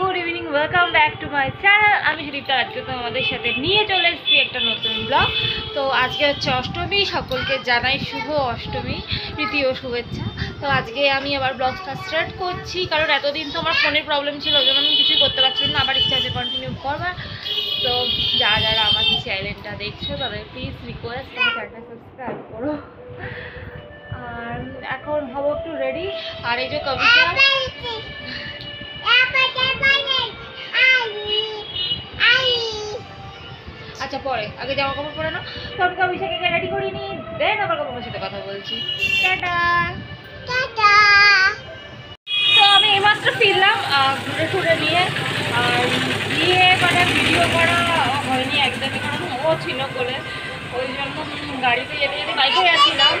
Good evening welcome back to my channel আমি সুদীপ্তা, আজকে তোমাদের সাথে নিয়ে চলে এসেছি একটা নতুন ব্লগ তো আজকে হচ্ছে অষ্টমী, সকলকে জানাই শুভ অষ্টমী তৃতীয় শুভেচ্ছা। তো আজকে আমি আবার ব্লগটা স্টার্ট করছি, কারণ এতদিন তো আমার ফোনের প্রবলেম ছিল, ওই জন্য আমি কিছুই করতে পারছিলাম না, আবার ইচ্ছা আছে কন্টিনিউ করবার। তো যারা যারা আমার এই চ্যানেলটা দেখছ, তাদের প্লিজ রিকোয়েস্ট আমার চ্যানেলটা সাবস্ক্রাইব করো। আর এখন হব একটু রেডি আর এই যে কবিতা আচ্ছা পরে। আগে জামা কাপড় পরে না তখন কবিতাকে রেডি করিনি দেন আবার তোমার সাথে কথা বলছি। টাটা। তো আমি এইমাত্র ফিরলাম ঘুরে টুরে নিয়ে। আর গিয়ে মানে ভিডিও করা হয়নি একদমই কারণ ও ছিল বলে ওই জন্য গাড়িতে যেতে যেতে বাইকে যাচ্ছিলাম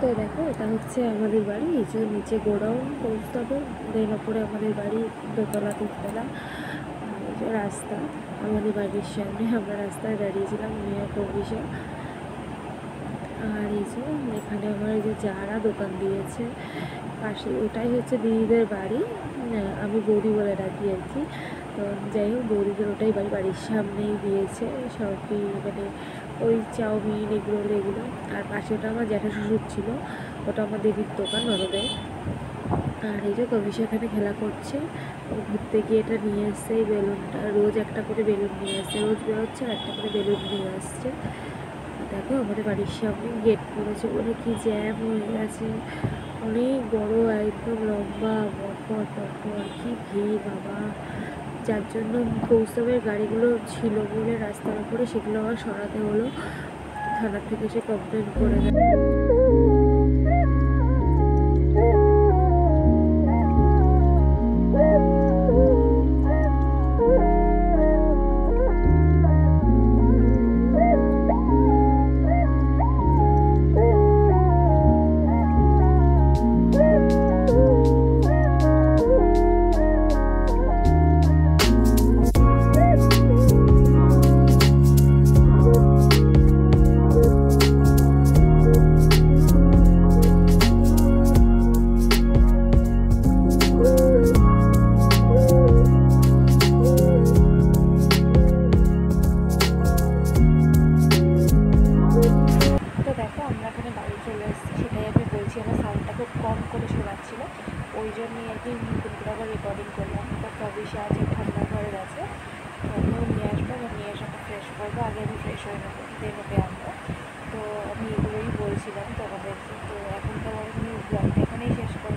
তো দেখো, এটা হচ্ছে আমাদের বাড়ি, এই যে নিচে গোডাউন পৌঁছাবে দেন ওপরে আমাদের বাড়ি, দোতলা, তিনতলা রাস্তা, আমাদের বাড়ির সামনে আমরা রাস্তায় দাঁড়িয়েছিলাম মেয়ে কবিশা আর এই যে এখানে আমার এই যে যারা দোকান দিয়েছে, পাশে ওটাই হচ্ছে দিদিদের বাড়ি। আমি বৌদি বলে ডাকি আর কি। তো যাই হোক বৌদিদের ওটাই বাড়ি, বাড়ির সামনেই দিয়েছে সবই মানে ওই চাউমিন, এগুলো এগুলো। আর পাশে ওটা আমার জ্যাঠা শ্বশুর ছিল, ওটা আমার দিদির দোকান ননদের। আর এই যে কবি সেখানে খেলা করছে ঘুরতে গিয়ে এটা নিয়ে এসছে এই বেলুনটা, রোজ একটা করে বেলুন নিয়ে আসছে, রোজ বেরোচ্ছে আর একটা করে বেলুন নিয়ে আসছে। দেখো আমাদের বাড়ির সামনে গেট করেছে বলে কি জ্যাম হয়ে গেছে। অনেক বড় একদম লম্বা বকর বকর কি ভিড় বাবা। যার জন্য কৌস্তবের গাড়িগুলো ছিল বলে রাস্তার উপরে সেগুলো আবার সরাতে হলো। থানা থেকে সে কমপ্লেন করে দেয়। খুব কম করে শোনাচ্ছিল। ওই জন্যই আর কি নতুন করে আবার রেকর্ডিং করলাম। তো প্রবেশে আছে ঠান্ডা ঘরে গেছে ওকেও নিয়ে আসব এবং নিয়ে এসে ওকে ফ্রেশ করব। আগে আমি ফ্রেশ হয়ে নেব দেন ওকে আমরা তো আমি এগুলোই বলছিলাম তোমাদেরকে। তো এখন তো আমি ব্লগটা এখানেই শেষ করব